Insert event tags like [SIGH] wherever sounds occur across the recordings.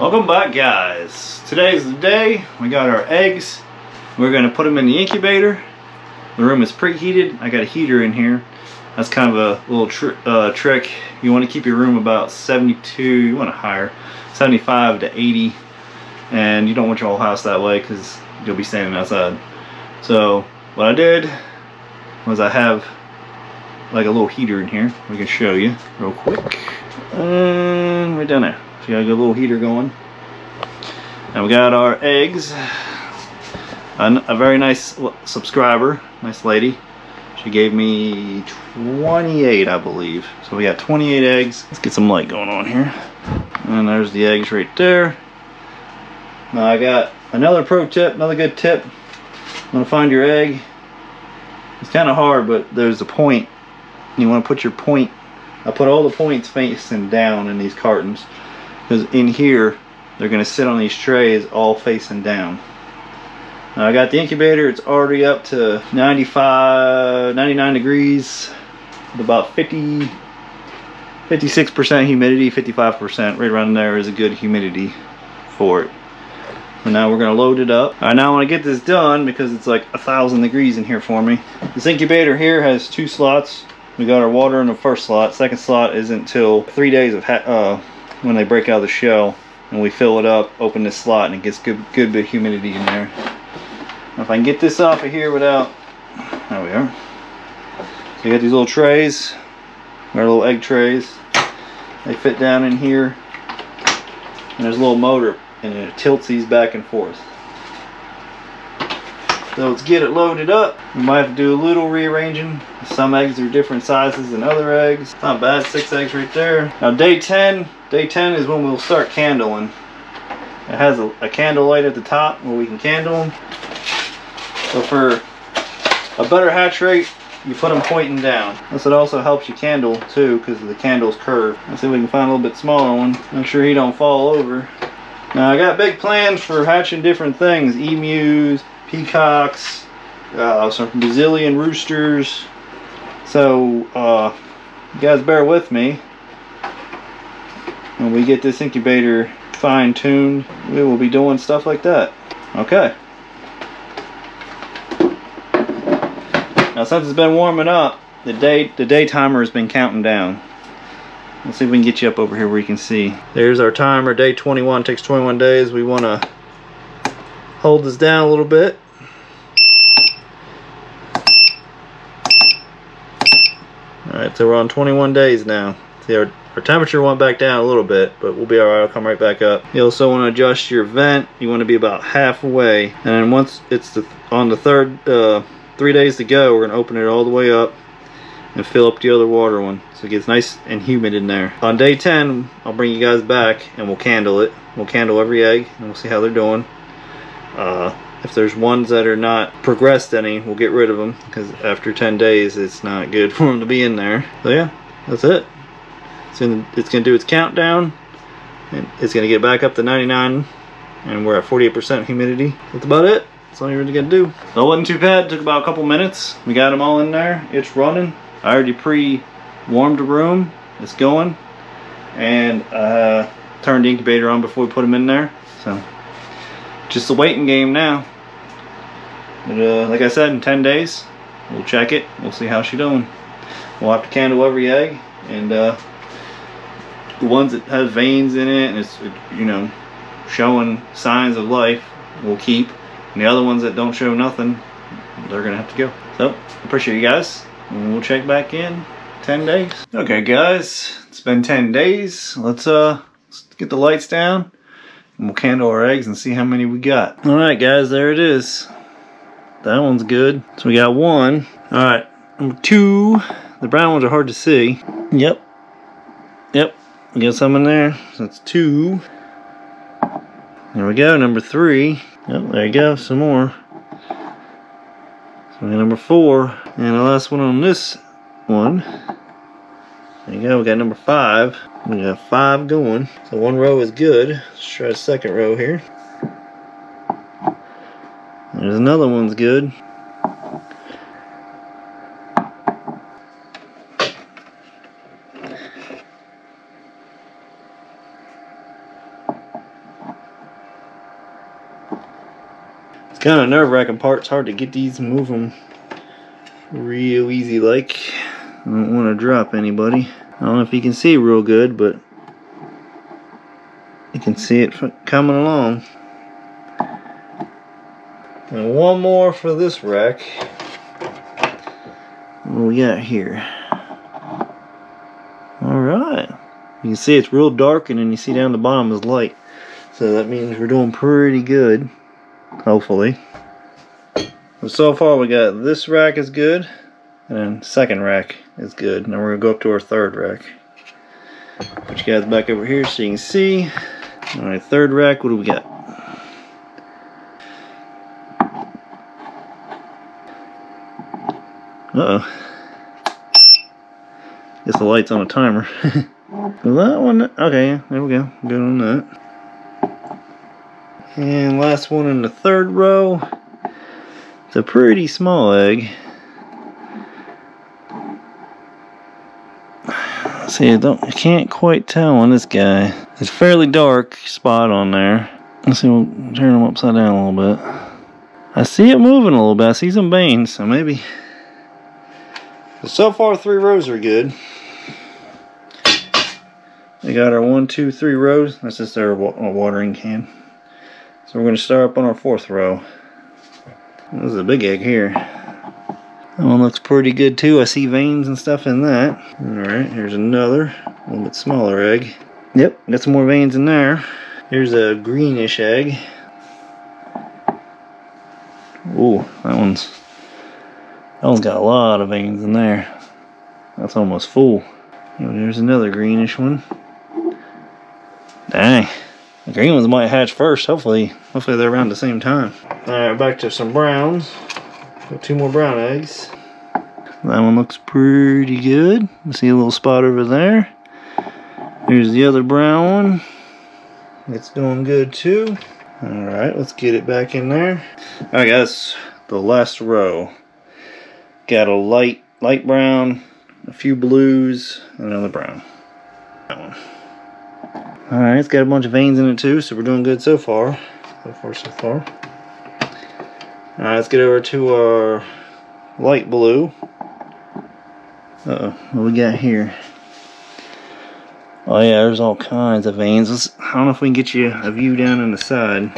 Welcome back guys. Today's the day. We got our eggs. We're going to put them in the incubator. The room is preheated. I got a heater in here. That's kind of a little tr uh, trick. You want to keep your room about 72, you want to higher, 75 to 80. And you don't want your whole house that way because you'll be standing outside. So what I did was I have like a little heater in here. We can show you real quick. And right down there. Got a good little heater going. And we got our eggs. A, a very nice subscriber, nice lady. She gave me 28, I believe. So we got 28 eggs. Let's get some light going on here. And there's the eggs right there. Now I got another pro tip, another good tip. Want to find your egg. It's kind of hard, but there's a point. You want to put your point. I put all the points facing down in these cartons. Because in here, they're going to sit on these trays all facing down. Now I got the incubator, it's already up to 95, 99 degrees, with about 50, 56% humidity, 55%, right around there is a good humidity for it. And now we're gonna load it up. I now I wanna get this done because it's like a thousand degrees in here for me. This incubator here has two slots. We got our water in the first slot. Second slot isn't until three days of uh, when they break out of the shell and we fill it up, open this slot and it gets good, good bit of humidity in there. Now if I can get this off of here without, there we are. So you got these little trays, our little egg trays. They fit down in here. And there's a little motor and it tilts these back and forth. So let's get it loaded up. We might have to do a little rearranging. Some eggs are different sizes than other eggs. Not bad, six eggs right there. Now day 10, day 10 is when we'll start candling. It has a, a candle light at the top where we can candle them. So for a better hatch rate, you put them pointing down. This it also helps you candle too because the candle's curved. Let's see if we can find a little bit smaller one. Make sure he don't fall over. Now I got big plans for hatching different things. Emus, peacocks, uh, some Brazilian roosters. So uh, you guys bear with me. When we get this incubator fine tuned, we will be doing stuff like that. Okay. Now since it's been warming up, the day the day timer has been counting down. Let's see if we can get you up over here where you can see. There's our timer, day 21, takes 21 days. We want to hold this down a little bit. Alright, so we're on 21 days now. See, our, our temperature went back down a little bit, but we'll be alright, I'll come right back up. You also want to adjust your vent. You want to be about halfway. And then once it's the, on the third uh, three days to go, we're going to open it all the way up and fill up the other water one so it gets nice and humid in there. On day 10, I'll bring you guys back and we'll candle it. We'll candle every egg and we'll see how they're doing. Uh, if there's ones that are not progressed any, we'll get rid of them because after 10 days, it's not good [LAUGHS] for them to be in there. So yeah, that's it. It's gonna, it's gonna do its countdown and it's gonna get back up to 99 and we're at 48% humidity. That's about it. That's all you're really gonna do. It wasn't too bad, took about a couple minutes. We got them all in there, it's running. I already pre-warmed the room, it's going. And uh, turned the incubator on before we put them in there. So, just a waiting game now. But uh, like I said, in 10 days, we'll check it, we'll see how she's doing. We'll have to candle every egg, and uh, the ones that have veins in it, and it's, you know, showing signs of life, we'll keep. And the other ones that don't show nothing, they're gonna have to go. So, appreciate you guys. And we'll check back in 10 days. Okay guys, it's been 10 days. Let's uh let's get the lights down and we'll candle our eggs and see how many we got. Alright guys, there it is. That one's good. So we got one. Alright, number two. The brown ones are hard to see. Yep. Yep. We got some in there. So that's two. There we go, number three. Yep, there you go, some more. So we got number four. And the last one on this one. There you go, we got number five. We got five going. So one row is good. Let's try the second row here. There's another one's good. It's kind of nerve-wracking Parts hard to get these moving real easy like. I don't want to drop anybody. I don't know if you can see real good, but you can see it coming along. And one more for this rack. What we got here? Alright. You can see it's real dark and then you see down the bottom is light. So that means we're doing pretty good. Hopefully. So far we got this rack is good. And then second rack is good. Now we're going to go up to our third rack. Put you guys back over here so you can see. Alright, third rack, what do we got? Uh-oh. Guess the light's on a timer. [LAUGHS] that one, okay, there we go. Good on that. And last one in the third row. It's a pretty small egg. See, I don't, I can't quite tell on this guy. It's fairly dark spot on there. Let's see, we'll turn him upside down a little bit. I see it moving a little bit. I see some veins, so maybe. So far, three rows are good. We got our one, two, three rows. That's just our watering can. So we're going to start up on our fourth row. This is a big egg here. That one looks pretty good too. I see veins and stuff in that. Alright, here's another, a little bit smaller egg. Yep, got some more veins in there. Here's a greenish egg. Ooh, that one's that one's got a lot of veins in there. That's almost full. there's another greenish one. Dang. The green ones might hatch first. Hopefully, hopefully they're around the same time. Alright, back to some browns. Two more brown eggs. That one looks pretty good. See a little spot over there. Here's the other brown one. It's doing good too. Alright, let's get it back in there. Alright guys, the last row. Got a light, light brown, a few blues, another brown. That one. Alright, it's got a bunch of veins in it too, so we're doing good so far. So far, so far. Alright, let's get over to our light blue. Uh oh what we got here? Oh yeah, there's all kinds of veins. Let's, I don't know if we can get you a view down on the side.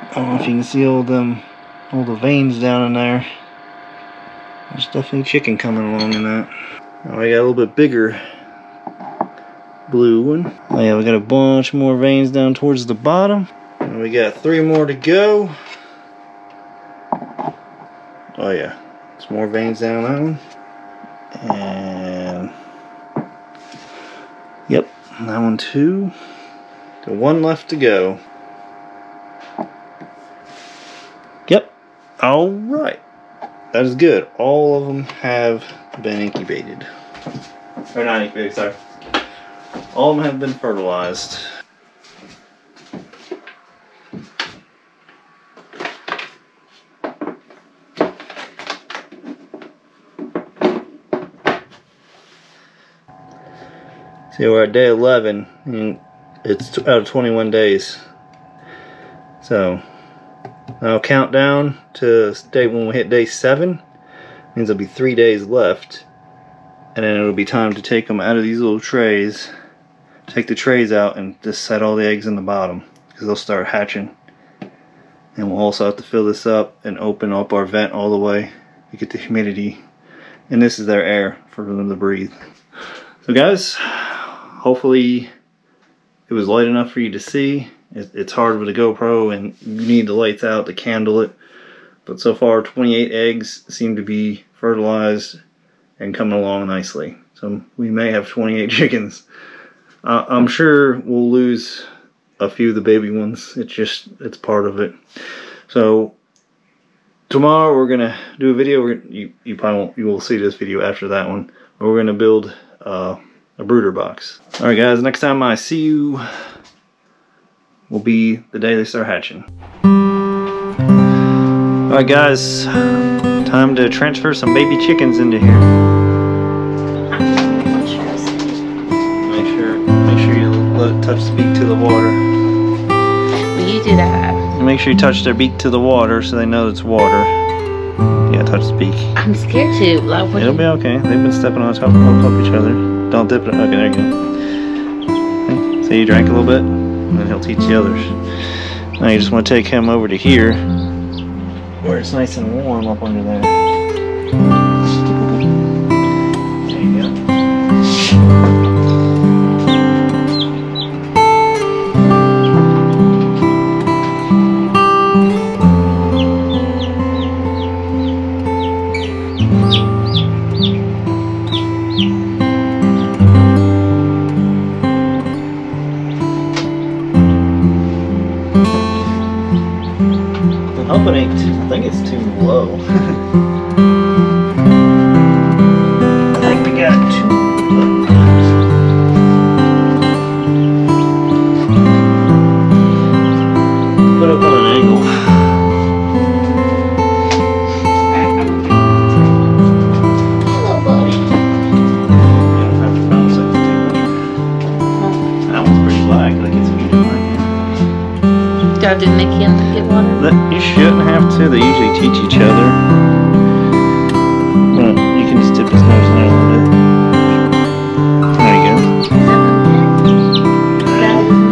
I don't know if you can see all them, all the veins down in there. There's definitely chicken coming along in that. Oh, we got a little bit bigger blue one. Oh yeah, we got a bunch more veins down towards the bottom. And we got three more to go. Oh yeah, some more veins down that one. And yep, that one too. Got one left to go. Yep. All right. That is good. All of them have been incubated. Or not incubated, sorry. All of them have been fertilized. See, we're at day 11, and it's out of 21 days. So, I'll count down to day when we hit day 7. Means there'll be 3 days left. And then it'll be time to take them out of these little trays. Take the trays out and just set all the eggs in the bottom. Because they'll start hatching. And we'll also have to fill this up and open up our vent all the way to get the humidity. And this is their air for them to breathe. So guys, hopefully it was light enough for you to see. It, it's hard with a GoPro and you need the lights out to candle it. But so far 28 eggs seem to be fertilized and coming along nicely. So we may have 28 [LAUGHS] chickens. Uh, I'm sure we'll lose a few of the baby ones. It's just, it's part of it. So tomorrow we're gonna do a video. you you probably won't, you will see this video after that one. But we're gonna build uh, a brooder box. Alright guys, next time I see you will be the day they start hatching. Alright guys, time to transfer some baby chickens into here. Make sure, make sure you let it touch speak to the water. We you do that. Make sure you touch their beak to the water so they know it's water. Yeah, touch the beak. I'm scared to. Like, It'll do be okay. They've been stepping on top, on top of each other. Don't dip it. Okay, there you go. See, you drank a little bit, and then he'll teach the others. Now you just want to take him over to here, where it's nice and warm up under. There shouldn't have to. They usually teach each other. But you can just dip his nose in there a little bit. There you go. Is that okay? That isn't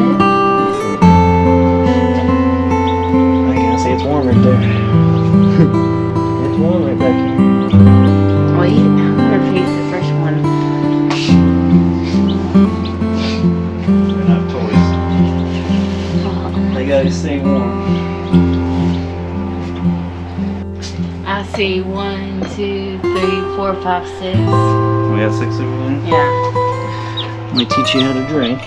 I can see it's warm right there. [LAUGHS] it's warm right back here. Wait, I wonder if he's the first one. They're not toys. They gotta stay warm. See one, two, three, four, five, six. We got six of them. Yeah. Let me teach you how to drink.